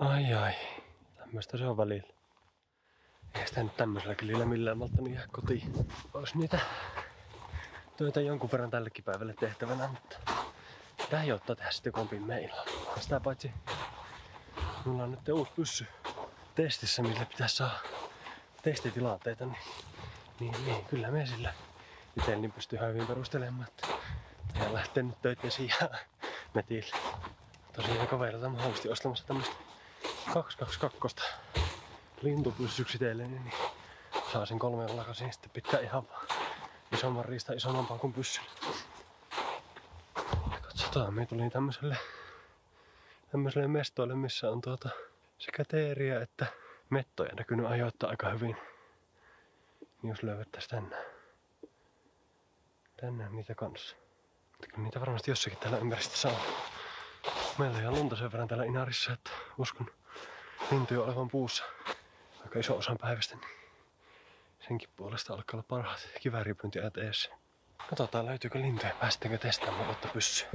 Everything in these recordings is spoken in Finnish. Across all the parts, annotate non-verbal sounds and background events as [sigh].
Ai ai, tämmöistä se on välillä. Ei sitä nyt tämmöisellä kelillä millään malttanut jää kotiin. Ois niitä töitä jonkun verran tällekin päivälle tehtävänä, mutta tää ei ottaa tehdä sitten kompin meillä. Sitä paitsi mulla on nyt uusi pyssy testissä, millä pitäisi saada testitilanteita, niin, niin, niin kyllä me sillä itselleni pystyy hyvin perustelemaan, että ja lähtee nyt töitteisiin ja metille. Tosiaan kaverilta mä ostamassa tämmöstä 222 lintupyssyksi teille, niin saa sen kolme lakasin sitten pitää ihan isomman riista isompaa kuin pyssyn. Katsotaan, me tuli tämmöiselle, tämmöiselle mestoille, missä on tuota sekä teeriä että mettoja näkynyt ajoittaa aika hyvin. Niin jos löydettäis tänne. Tänne niitä kanssa. Kyllä niitä varmasti jossakin täällä ympäristössä on. Meillä on ihan lunta sen verran täällä Inarissa, että uskon lintuja olevan puussa aika iso osan päivästä, niin senkin puolesta alkaa olla parhaat kivääripyyntiajat eessä. Katsotaan löytyykö lintuja, päästäänkö testaamaan uutta pyssyä.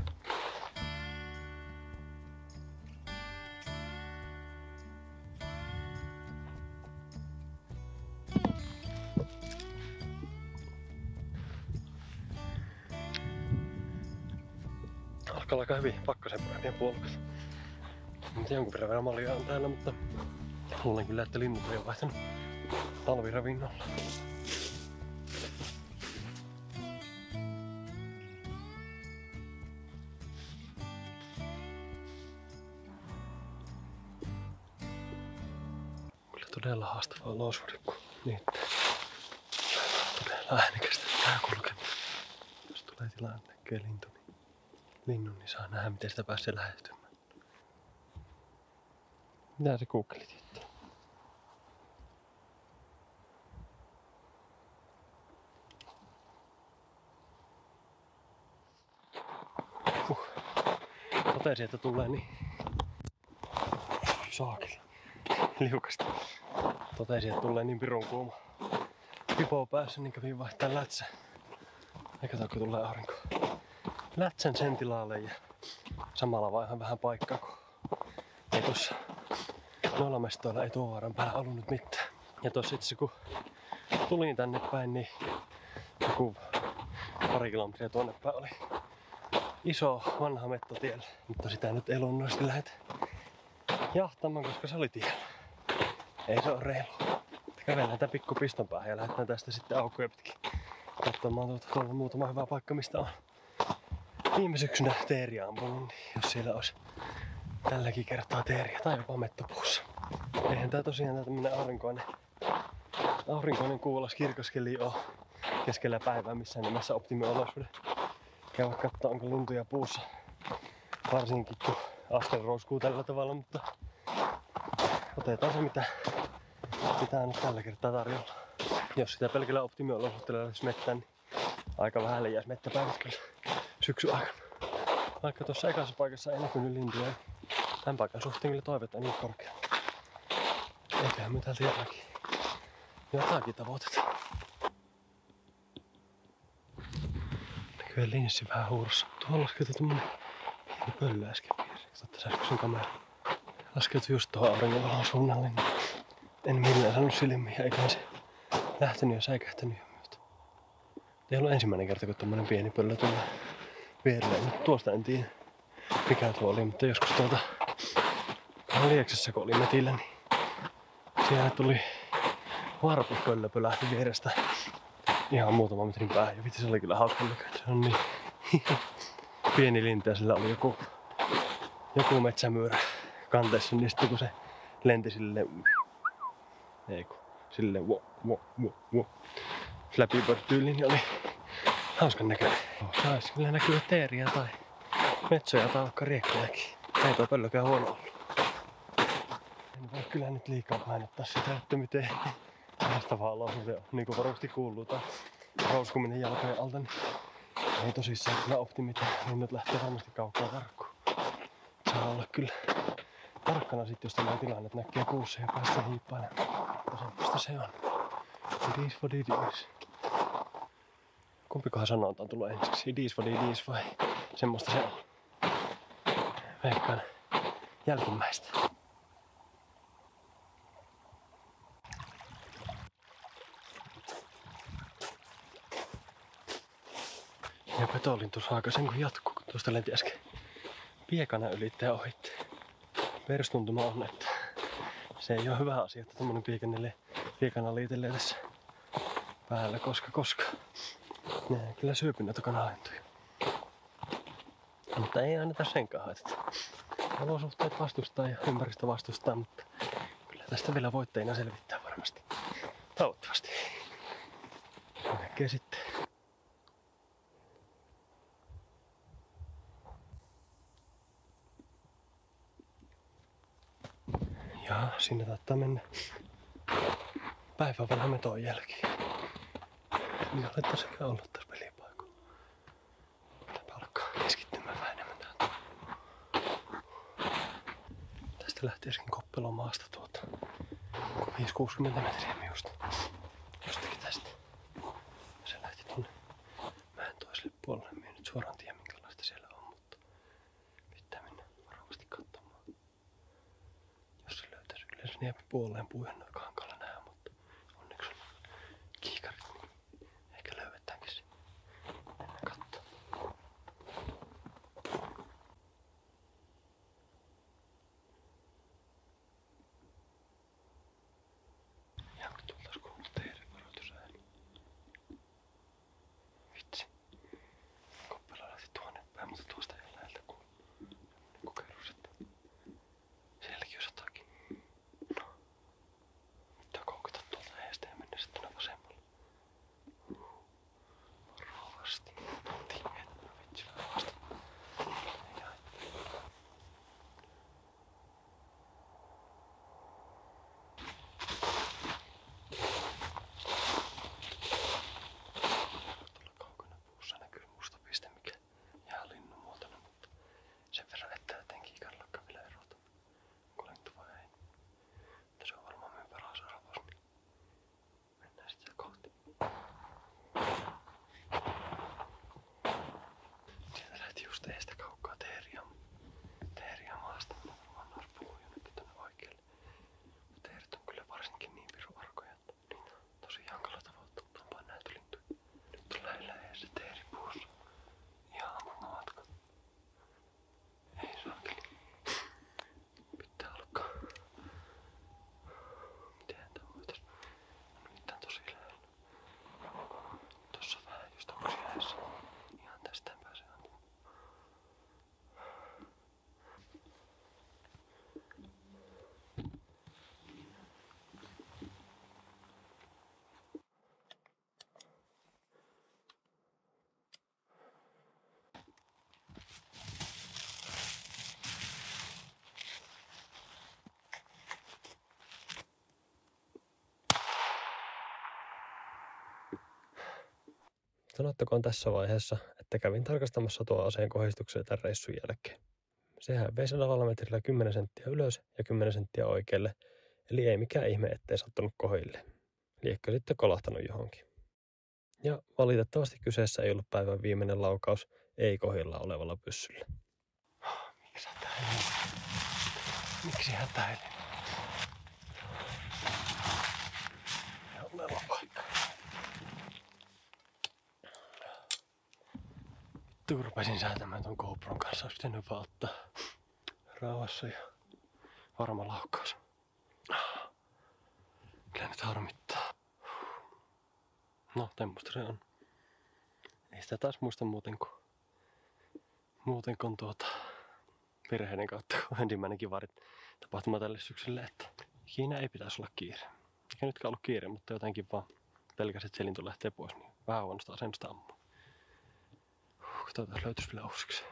alkaa aika hyvin pakkasen puolukat. Nyt jonkun verran vielä maljaa on täällä, mutta luulen kyllä, että linnut on jo vaihtanut talviravinnolla. Kyllä todella haastavaa olosuhde, kun niitä todella äänekästä käy kulkemaan. Jos tulee tilanne, näkee lintu, niin linnun, niin saa nähdä, miten sitä pääsee lähestymään. Mitä se googlit itse? Huh. Totesin, että tulee niin... Saakeli. Liukasta. Totesin, että tulee niin pirun kuuma. Pipo päässä, niin kävin vaihtaa lätsä. Eikä kun tulee aurinko lätsän sen tilalle ja samalla vaihan vähän paikkaa, kun ei tuossa nollamestoilla ei tuon vaaran päällä ollut nyt mitään. Ja tossa itse kun tulin tänne päin, niin joku pari kilometriä tuonne päin oli iso vanha mettotiellä. Mutta sitä nyt ei luonnollisesti lähdet jahtamaan, koska se oli tiellä. Ei se ole reilu. Kävellään tän pikku piston päähän ja lähdetään tästä sitten aukkoja pitkin katsomaan tuota, tuolla muutama hyvä paikka, mistä on viime syksynä teeriä ampunut, niin jos siellä olisi tälläkin kertaa teeriä tai jopa mettopuussa. Eihän tää tosiaan tää tämmönen aurinkoinen, aurinkoinen kuulas kirkoskeli ole keskellä päivää missään nimessä optimiolosuuden. Käydä katsoa onko lintuja puussa. Varsinkin kun askel rouskuu tällä tavalla, mutta otetaan se mitä, on nyt tällä kertaa tarjolla. Jos sitä pelkällä optimiolosuhteella lähtisi mettään, niin aika vähän jäisi mettäpäivät kyllä syksy aikana. Vaikka tuossa ekassa paikassa ei näkynyt lintuja, tämän paikan suhteen kyllä toivetaan niin korkealla. Eiköhän me täältä jotakin, jotakin tavoiteta. Näkyy linssi vähän huurussa. Tuolla laskeutui tommonen pieni pöllö äsken piirre. Katsotaan äskeisen kamera. Laskeutui just tuohon auringonvalon suunnalle. Niin en millään saanut silmiä, eikä se lähtenyt ja säikähtänyt jo myötä. Ei ollut ensimmäinen kerta, kun tommonen pieni pöllö tulee vierelle. Nyt tuosta en tiedä mikä tuo oli, mutta joskus tuolta Lieksessä kun oli metillä, niin siellä tuli varpuspöllö pölähti vierestä ihan muutama metrin päähän. Ja vitsi, se oli kyllä hauska näköinen. Se on niin [laughs] pieni lintu ja sillä oli joku, joku metsämyyrä kanteessa, niin sitten kun se lenti sille ei kun, sille wo, wo, wo, wo. Bird tyyliin, niin oli hauskan näköinen. Saisi kyllä näkyä teeriä tai metsoja tai vaikka riekkojakin. Ei tuo pöllökään huono ollut. En voi kyllä nyt liikaa painottaa sitä, että miten haastavaa olosuhde on. Niin kuin varmasti kuuluu tai rouskuminen jalkojen alta, niin ei tosissaan kyllä optimit niin nyt lähtee varmasti kaukaa karkuun. Saa olla kyllä tarkkana sitten, jos tällainen tilanne, näkee kuussa ja päässä hiippailemaan. Semmoista se on. It is what it is. Kumpikohan sanonta on tullut ensiksi? It is what it is vai semmoista se on? Veikkaan jälkimmäistä. Ja petolintu saaka sen kun jatkuu, kun tuosta lenti äsken piekana ylittäjä ohitti. Perstuntuma on, että se ei ole hyvä asia, että tommonen piekana, piekana liitelee tässä päällä, koska koska. Ne kyllä syöpy näitä kanalentuja. Mutta ei anneta senkaan haitata. Olosuhteet vastustaa ja ympäristö vastustaa, mutta kyllä tästä vielä voitteina selvittää varmasti. Toivottavasti. Näkee sitten. Ja sinne taittaa mennä päivän vanha meton jälkeen. Niin olettaisikaan ollut tässä pelipaikalla. Pitääpä alkaa keskittymään vähän enemmän täältä. Tästä lähti äsken Koppelon maasta tuota 5-60 metriä minusta. Jostakin tästä. Ja se lähti tonne mäen toiselle puolelle. Minä nyt suoraan tiedä minkälaista siellä on, mutta pitää mennä varovasti katsomaan. Jos se löytäisi yleensä niin puoleen puihan Sanottakoon tässä vaiheessa, että kävin tarkastamassa tuo aseen kohdistuksen tämän reissun jälkeen. Sehän vei sadalla metrillä 10 senttiä ylös ja 10 senttiä oikealle, eli ei mikään ihme, ettei sattunut kohille. Liekkö sitten kolahtanut johonkin. Ja valitettavasti kyseessä ei ollut päivän viimeinen laukaus, ei kohilla olevalla pyssyllä. Miksi hätäilin? Miksi hätäilin? Ihan paikka. Vittu kun rupesin säätämään ton GoPron kanssa, olisi pitänyt vaan ottaa rauhassa ja varma laukaus. Kyllä nyt harmittaa. No, temmusta se on. Ei sitä taas muista muuten kuin, muuten kuin tuota perheiden kautta, kun ensimmäinenkin varit tapahtuma tälle syksylle, että Kiina ei pitäisi olla kiire. Eikä nytkään ollut kiire, mutta jotenkin vaan pelkäsit se lintu lähtee pois, niin vähän huonosta asennosta ammua. Þetta hlautur spila áfsks.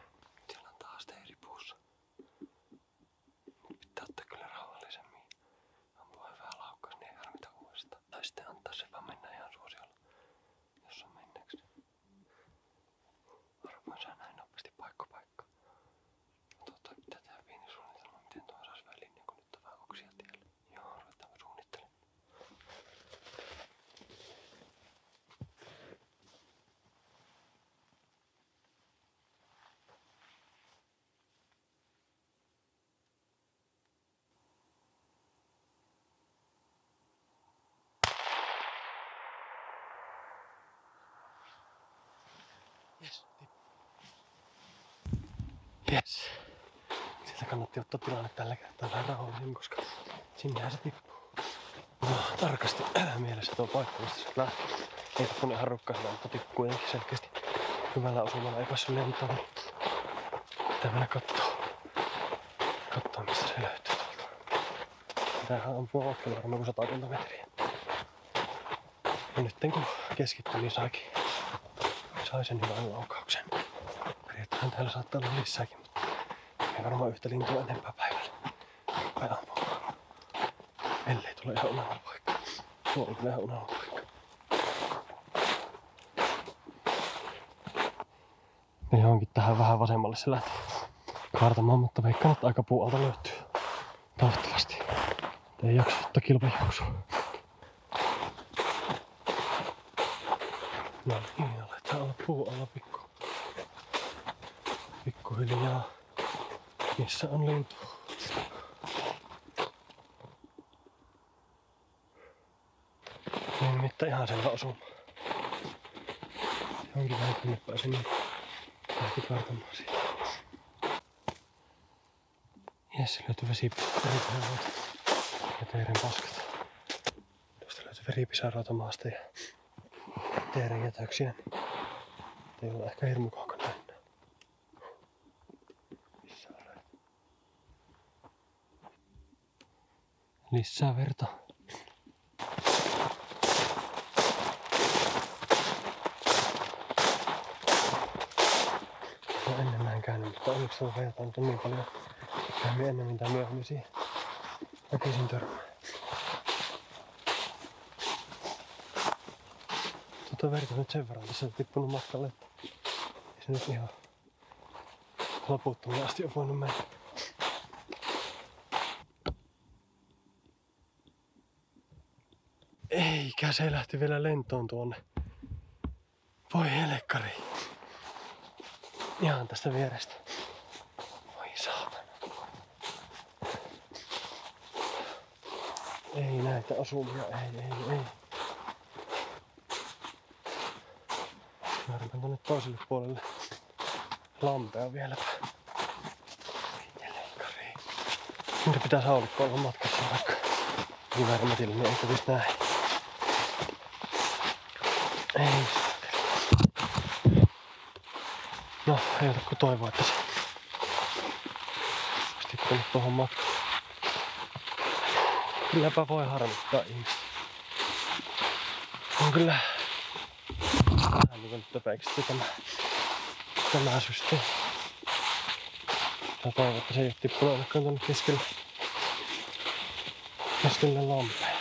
Yes. Siltä kannatti ottaa tilanne tällä kertaa vähän rauhallisemmin, koska sinnehän se tippuu. No, tarkasti [clears throat] mielessä tuo paikka, mistä se lähtee. Ei kun ihan rukkaisella, mutta tippuu kuitenkin selkeästi hyvällä osumalla. Ei päässyt lentoon. Pitää mennä kattoo. Kattoo, mistä se löytyy tuolta. Tämähän on puoli varmaan kuin 100 metriä. Ja nyt kun keskittyi, niin saikin, sai sen hyvän laukauksen. Periaatteessa täällä saattaa olla lisääkin, ei varmaan yhtä lintua enempää päivällä. Vai ampumaan. Ellei tule ihan unelmapaikka. Tuo on kyllä ihan unelmapaikka. Ja johonkin tähän vähän vasemmalle se lähti kaartamaan, mutta veikkaan, että aika puualta löytyy. Toivottavasti. Ei jaksa ottaa kilpajuoksua. No niin, aletaan olla puu alla pikku. Pikkuhiljaa. Missä on lintu? Niin ihan selvä osuma. Jonkin vähän tänne pääsin, niin lähti kartamaan siitä. Jes, löytyi vesi, vesipisaroita ja teeren paskat. Tuosta löytyi veripisaroita maasta ja teeren jätöksiä. Ei ole ehkä hirmu kaukana enää. Missä on löyty? Lisää verta. No ennen mä en käynyt, mutta onneksi on verta on niin paljon käynyt ennemmin tai myöhemmin siihen väkisin törmää. Tota verta nyt sen verran tässä on tippunut matkalle, että ei se nyt ihan loputtomiin asti on voinut mennä. Eikä se lähti vielä lentoon tuonne. Voi helekkari. Ihan tästä vierestä. Voi saatana. Ei näitä osumia, ei, ei, ei. Mä rupean tonne toiselle puolelle lampea vielä. Helekkari. Nyt pitää haulikko olla matkassa vaikka kiväärmetillä, niin ei kävis näin. Ei. No, ei ole kuin toivoa, että se olisi tippunut tuohon matkaan. Kylläpä voi harmittaa ihmistä. On kyllä vähän niinku nyt töpeäksi tämä, tämä systeemi. Mä toivon, että se ei ole tippunut ainakaan tuonne keskelle, keskelle lampea.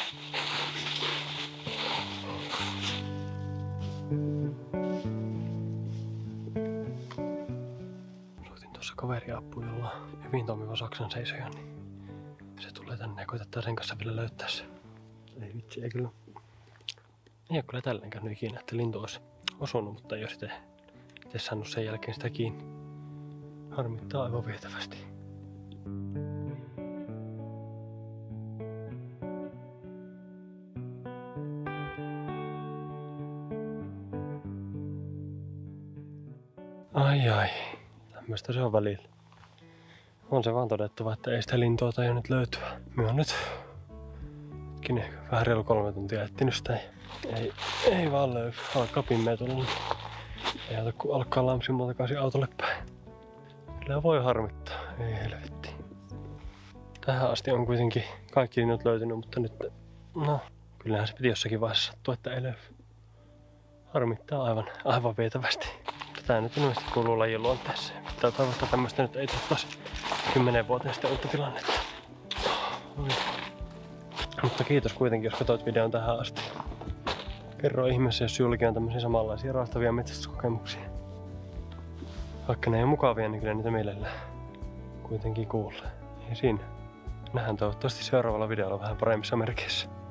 Hyvin toimiva Saksan seisoja, niin se tulee tänne ja koitetaan sen kanssa vielä löytää se. Ei vitsi, ei kyllä. Ei ole kyllä tälleen käynyt ikinä, että lintu olisi osunut, mutta ei ole sitten itse saanut sen jälkeen sitä kiinni. Harmittaa aivan vietävästi. Ai ai, tämmöistä se on välillä. On se vaan todettava, että ei sitä lintua tai nyt löytyä. Me on nyt vähän reilu kolme tuntia etsinyt sitä. Ei, ei vaan löydy. Alkaa pimeä tulla. Ei auta kun alkaa lampsimaan takaisin autolle päin. Kyllä voi harmittaa. Ei helvetti. Tähän asti on kuitenkin kaikki nyt löytynyt, mutta nyt... No, kyllähän se piti jossakin vaiheessa sattua, että ei löydy. Harmittaa aivan, aivan vietävästi. Tätä nyt ilmeisesti kuuluu lajin luonteeseen. Pitää toivottaa tämmöistä nyt ei tuttaisi kymmenen vuoteen sitten uutta tilannetta. Oi. Mutta kiitos kuitenkin, jos katsoit videon tähän asti. Kerro ihmeessä, jos sinullakin on tämmöisiä samanlaisia raastavia metsästyskokemuksia. Vaikka ne ei ole mukavia, niin kyllä niitä mielellään kuitenkin kuulee. Ei siinä. Nähdään toivottavasti seuraavalla videolla vähän paremmissa merkeissä.